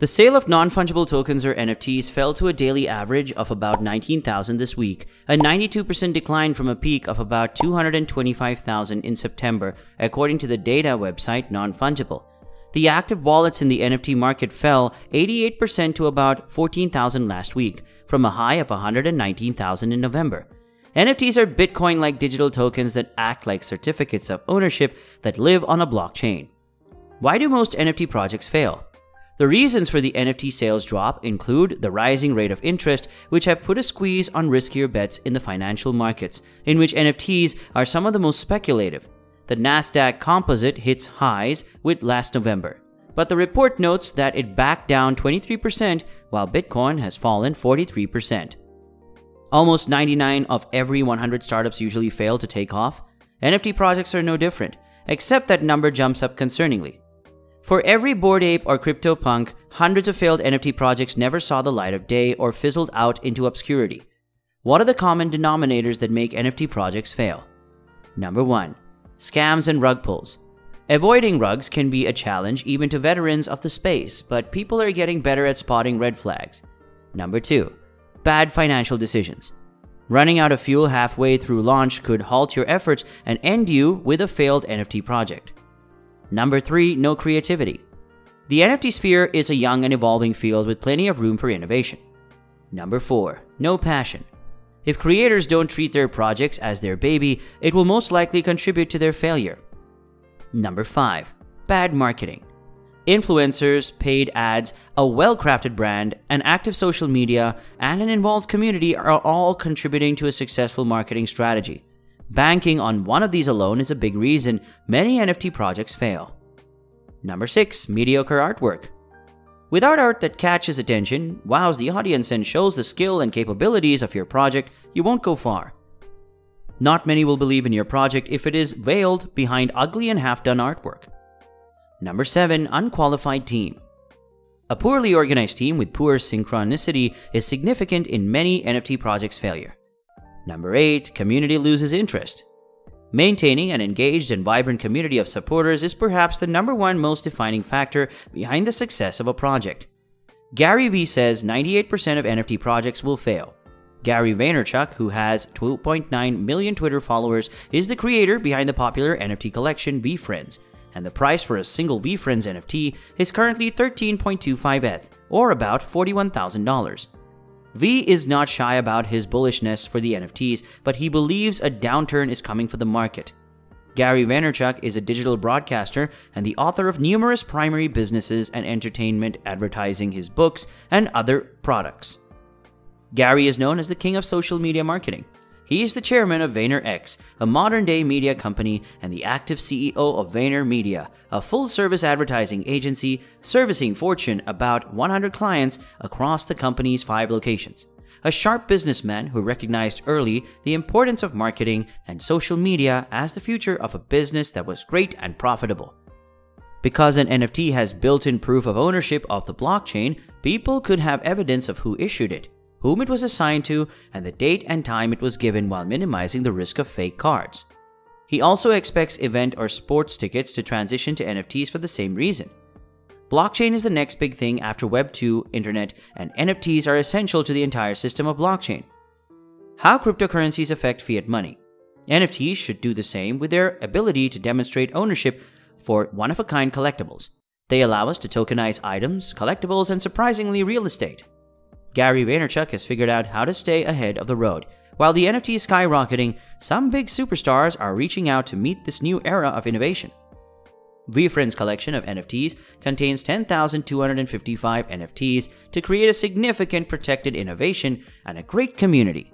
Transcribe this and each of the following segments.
The sale of non-fungible tokens or NFTs fell to a daily average of about 19,000 this week, a 92% decline from a peak of about 225,000 in September, according to the data website NonFungible. The active wallets in the NFT market fell 88% to about 14,000 last week, from a high of 119,000 in November. NFTs are Bitcoin like digital tokens that act like certificates of ownership that live on a blockchain. Why do most NFT projects fail? The reasons for the NFT sales drop include the rising rate of interest, which have put a squeeze on riskier bets in the financial markets, in which NFTs are some of the most speculative. The Nasdaq Composite hits highs with last November, but the report notes that it backed down 23%, while Bitcoin has fallen 43%. Almost 99 of every 100 startups usually fail to take off. NFT projects are no different, except that number jumps up concerningly. For every Bored Ape or CryptoPunk, hundreds of failed NFT projects never saw the light of day or fizzled out into obscurity. What are the common denominators that make NFT projects fail? Number 1. Scams and rug pulls. Avoiding rugs can be a challenge even to veterans of the space, but people are getting better at spotting red flags. Number 2. Bad financial decisions. Running out of fuel halfway through launch could halt your efforts and end you with a failed NFT project. Number 3. No creativity. The NFT sphere is a young and evolving field with plenty of room for innovation. Number 4. No passion. If creators don't treat their projects as their baby, it will most likely contribute to their failure. Number 5. Bad marketing. Influencers, paid ads, a well crafted brand, an active social media, and an involved community are all contributing to a successful marketing strategy. Banking on one of these alone is a big reason many NFT projects fail. Number 6. Mediocre artwork. Without art that catches attention, wows the audience, and shows the skill and capabilities of your project, you won't go far. Not many will believe in your project if it is veiled behind ugly and half done artwork. Number 7. Unqualified team. A poorly organized team with poor synchronicity is significant in many NFT projects' failure. Number 8. Community loses interest. Maintaining an engaged and vibrant community of supporters is perhaps the number one most defining factor behind the success of a project. Gary Vee says 98% of NFT projects will fail. Gary Vaynerchuk, who has 2.9 million Twitter followers, is the creator behind the popular NFT collection VeeFriends, and the price for a single VeeFriends NFT is currently 13.25 ETH, or about $41,000. Vee is not shy about his bullishness for the NFTs, but he believes a downturn is coming for the market. Gary Vaynerchuk is a digital broadcaster and the author of numerous primary businesses and entertainment advertising his books and other products. Gary is known as the king of social media marketing. He is the chairman of VaynerX, a modern day media company, and the active CEO of VaynerMedia, a full service advertising agency servicing Fortune about 100 clients across the company's five locations. A sharp businessman who recognized early the importance of marketing and social media as the future of a business that was great and profitable. Because an NFT has built in proof of ownership of the blockchain, people could have evidence of who issued it whom it was assigned to, and the date and time it was given while minimizing the risk of fake cards. He also expects event or sports tickets to transition to NFTs for the same reason. Blockchain is the next big thing after Web 2, Internet, and NFTs are essential to the entire system of blockchain. How cryptocurrencies affect fiat money. NFTs should do the same with their ability to demonstrate ownership for one of a kind collectibles. They allow us to tokenize items, collectibles, and surprisingly real estate. Gary Vaynerchuk has figured out how to stay ahead of the road. While the NFT is skyrocketing, some big superstars are reaching out to meet this new era of innovation. VeeFriends' collection of NFTs contains 10,255 NFTs to create a significant protected innovation and a great community.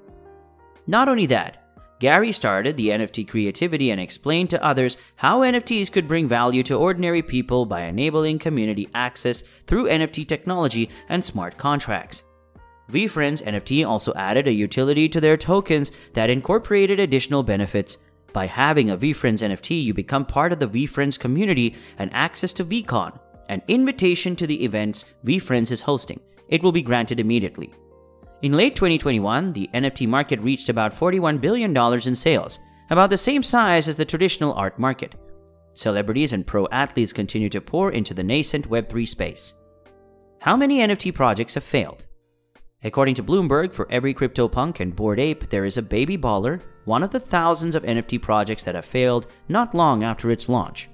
Not only that, Gary started the NFT creativity and explained to others how NFTs could bring value to ordinary people by enabling community access through NFT technology and smart contracts. VeeFriends NFT also added a utility to their tokens that incorporated additional benefits. By having a VeeFriends NFT, you become part of the VeeFriends community and access to VeeCon, an invitation to the events VeeFriends is hosting. It will be granted immediately. In late 2021, the NFT market reached about $41 billion in sales, about the same size as the traditional art market. Celebrities and pro athletes continue to pour into the nascent Web3 space. How many NFT projects have failed? According to Bloomberg, for every CryptoPunk and Bored Ape, there is a Baby Baller, one of the thousands of NFT projects that have failed not long after its launch.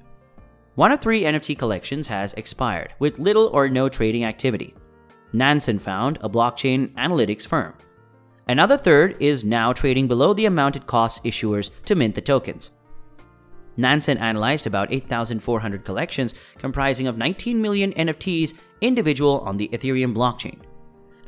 One of three NFT collections has expired, with little or no trading activity. Nansen found, a blockchain analytics firm. Another third is now trading below the amount it costs issuers to mint the tokens. Nansen analyzed about 8,400 collections comprising of 19 million NFTs individual on the Ethereum blockchain.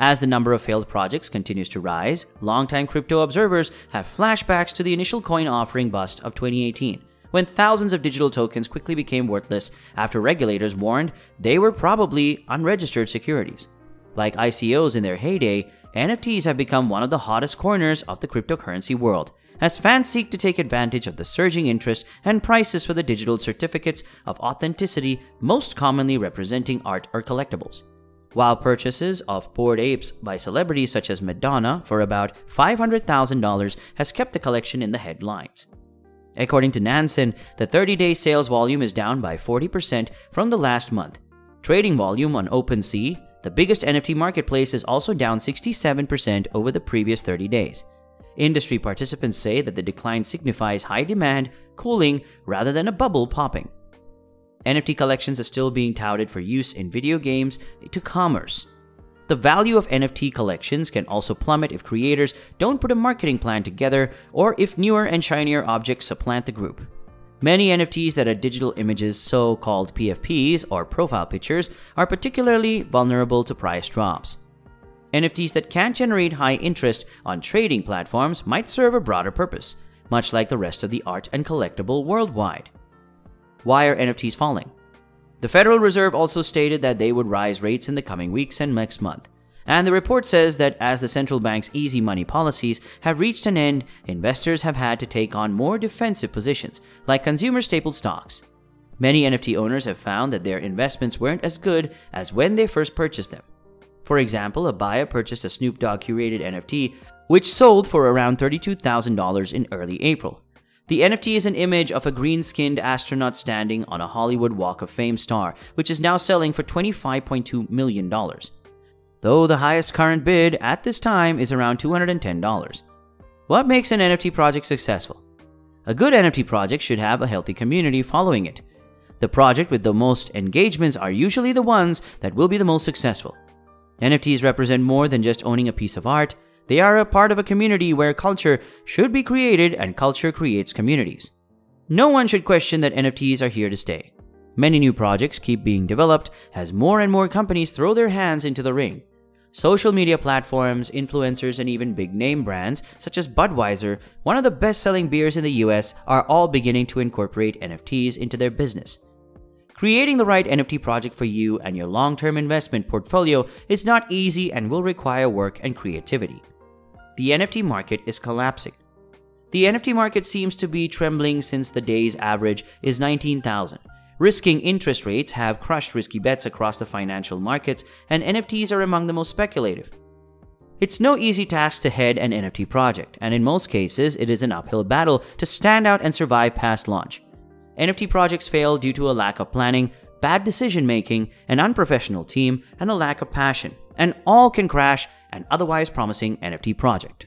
As the number of failed projects continues to rise, longtime crypto observers have flashbacks to the initial coin offering bust of 2018, when thousands of digital tokens quickly became worthless after regulators warned they were probably unregistered securities. Like ICOs in their heyday, NFTs have become one of the hottest corners of the cryptocurrency world, as fans seek to take advantage of the surging interest and prices for the digital certificates of authenticity most commonly representing art or collectibles while purchases of bored apes by celebrities such as Madonna for about $500,000 has kept the collection in the headlines. According to Nansen, the 30-day sales volume is down by 40% from the last month. Trading volume on OpenSea, the biggest NFT marketplace, is also down 67% over the previous 30 days. Industry participants say that the decline signifies high demand cooling rather than a bubble popping. NFT collections are still being touted for use in video games to commerce. The value of NFT collections can also plummet if creators don't put a marketing plan together or if newer and shinier objects supplant the group. Many NFTs that are digital images, so called PFPs or profile pictures, are particularly vulnerable to price drops. NFTs that can't generate high interest on trading platforms might serve a broader purpose, much like the rest of the art and collectible worldwide. Why are NFTs falling? The Federal Reserve also stated that they would rise rates in the coming weeks and next month. And the report says that as the central bank's easy money policies have reached an end, investors have had to take on more defensive positions, like consumer staple stocks. Many NFT owners have found that their investments weren't as good as when they first purchased them. For example, a buyer purchased a Snoop Dogg curated NFT, which sold for around $32,000 in early April. The NFT is an image of a green skinned astronaut standing on a Hollywood Walk of Fame star, which is now selling for $25.2 million. Though the highest current bid at this time is around $210. What makes an NFT project successful? A good NFT project should have a healthy community following it. The project with the most engagements are usually the ones that will be the most successful. NFTs represent more than just owning a piece of art, they are a part of a community where culture should be created and culture creates communities. No one should question that NFTs are here to stay. Many new projects keep being developed as more and more companies throw their hands into the ring. Social media platforms, influencers, and even big name brands such as Budweiser, one of the best selling beers in the US, are all beginning to incorporate NFTs into their business. Creating the right NFT project for you and your long term investment portfolio is not easy and will require work and creativity the NFT market is collapsing. The NFT market seems to be trembling since the day's average is 19,000. Risking interest rates have crushed risky bets across the financial markets, and NFTs are among the most speculative. It's no easy task to head an NFT project, and in most cases, it is an uphill battle to stand out and survive past launch. NFT projects fail due to a lack of planning, bad decision making, an unprofessional team, and a lack of passion, and all can crash an otherwise promising NFT project.